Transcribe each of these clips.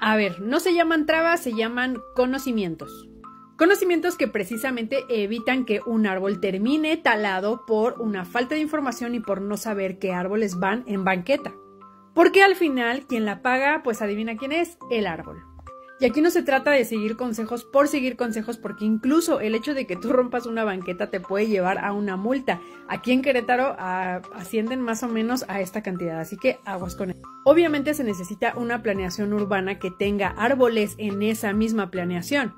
A ver, no se llaman trabas, se llaman conocimientos. Conocimientos que precisamente evitan que un árbol termine talado por una falta de información y por no saber qué árboles van en banqueta. Porque al final quien la paga, pues adivina quién es, el árbol. Y aquí no se trata de seguir consejos por seguir consejos, porque incluso el hecho de que tú rompas una banqueta te puede llevar a una multa. Aquí en Querétaro ascienden más o menos a esta cantidad, así que aguas con él. Obviamente se necesita una planeación urbana que tenga árboles en esa misma planeación.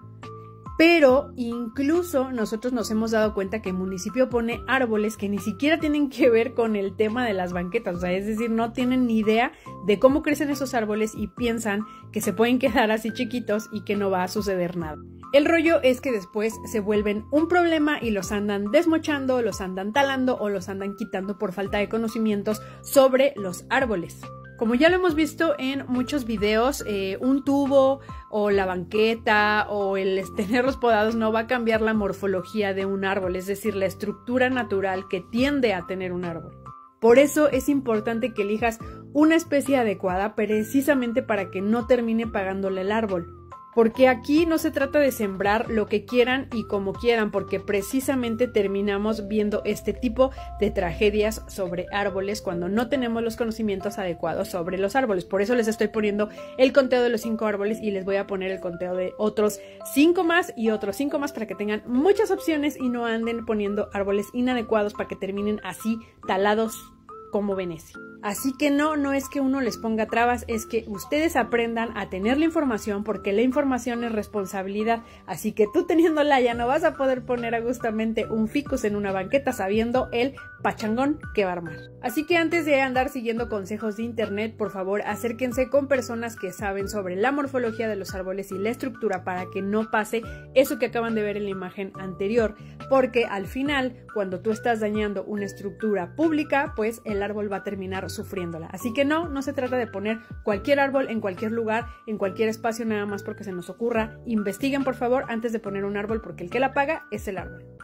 Pero incluso nosotros nos hemos dado cuenta que el municipio pone árboles que ni siquiera tienen que ver con el tema de las banquetas, o sea, es decir, no tienen ni idea de cómo crecen esos árboles y piensan que se pueden quedar así chiquitos y que no va a suceder nada. El rollo es que después se vuelven un problema y los andan desmochando, los andan talando o los andan quitando por falta de conocimientos sobre los árboles. Como ya lo hemos visto en muchos videos, eh, un tubo o la banqueta o el tenerlos podados no va a cambiar la morfología de un árbol, es decir, la estructura natural que tiende a tener un árbol. Por eso es importante que elijas una especie adecuada precisamente para que no termine pagándole el árbol porque aquí no se trata de sembrar lo que quieran y como quieran, porque precisamente terminamos viendo este tipo de tragedias sobre árboles cuando no tenemos los conocimientos adecuados sobre los árboles. Por eso les estoy poniendo el conteo de los cinco árboles y les voy a poner el conteo de otros cinco más y otros cinco más para que tengan muchas opciones y no anden poniendo árboles inadecuados para que terminen así talados como Venecia. Así que no, no es que uno les ponga trabas, es que ustedes aprendan a tener la información porque la información es responsabilidad. Así que tú teniéndola ya no vas a poder poner justamente un ficus en una banqueta sabiendo el pachangón que va a armar. Así que antes de andar siguiendo consejos de internet, por favor acérquense con personas que saben sobre la morfología de los árboles y la estructura para que no pase eso que acaban de ver en la imagen anterior. Porque al final, cuando tú estás dañando una estructura pública, pues el árbol va a terminar sufriéndola. Así que no, no se trata de poner cualquier árbol en cualquier lugar, en cualquier espacio, nada más porque se nos ocurra. Investiguen por favor antes de poner un árbol porque el que la paga es el árbol.